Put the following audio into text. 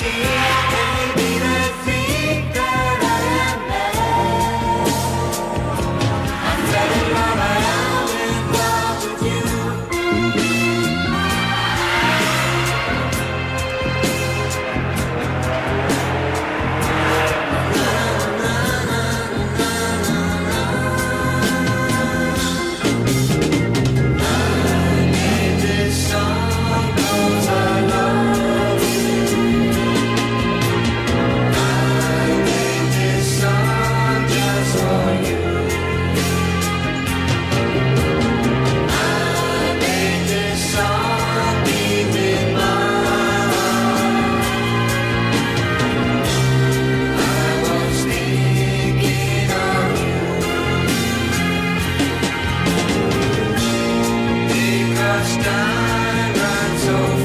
she had me the? much time runs.